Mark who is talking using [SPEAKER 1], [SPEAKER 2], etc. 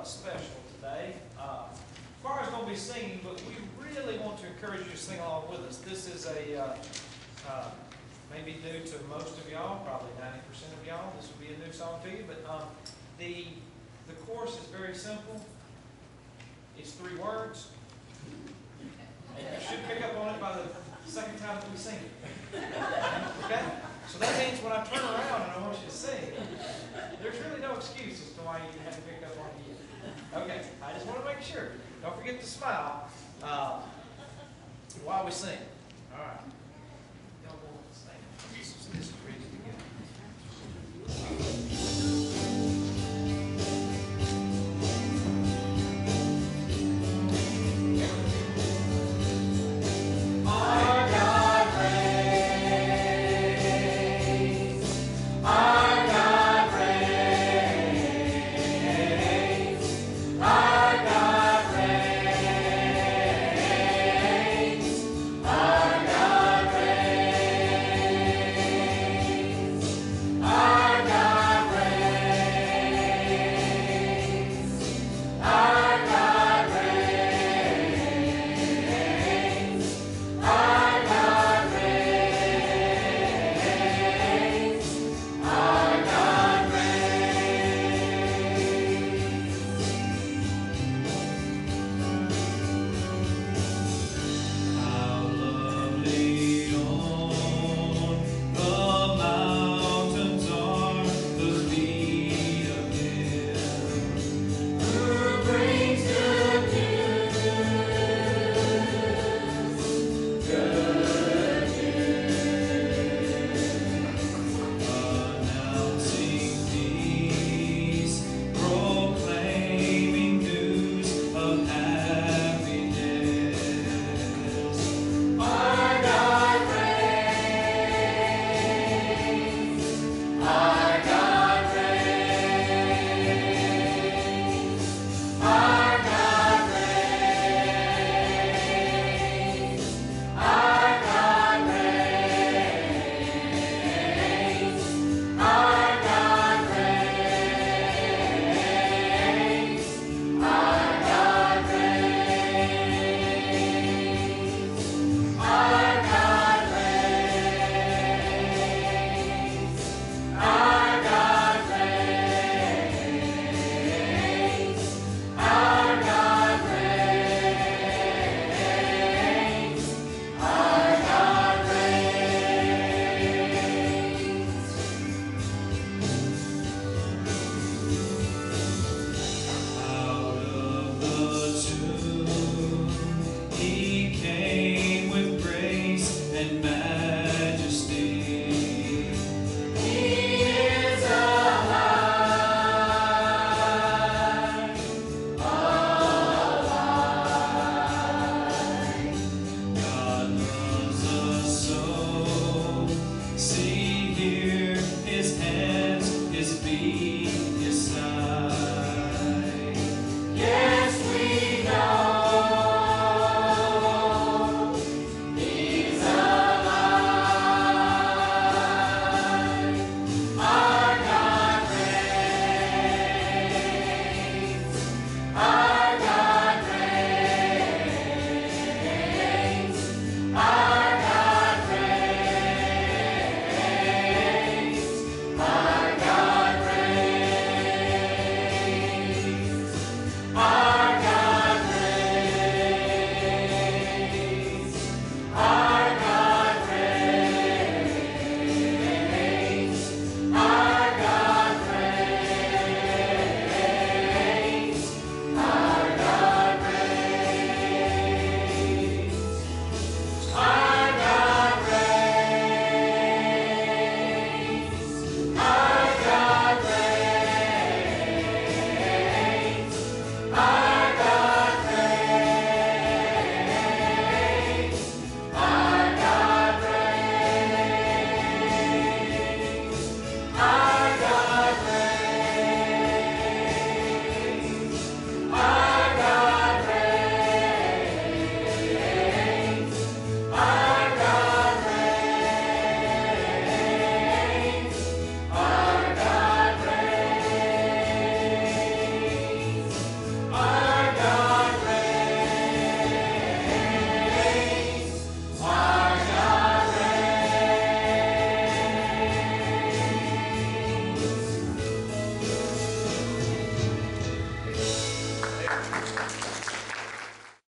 [SPEAKER 1] uh, special today. Uh, Choir's gonna be singing, but we really want to encourage you to sing along with us. This is a, uh, uh, maybe new to most of y'all, probably ninety percent of y'all. This will be a new song to you, but um, the, the chorus is very simple. It's three words. And you should pick up on it by the second time that we sing it. Okay? So that means when I turn around and I want you to sing, there's really no excuse as to why you haven't picked up on it yet. Okay, I just want to make sure. Don't forget to smile uh, while we sing. All right.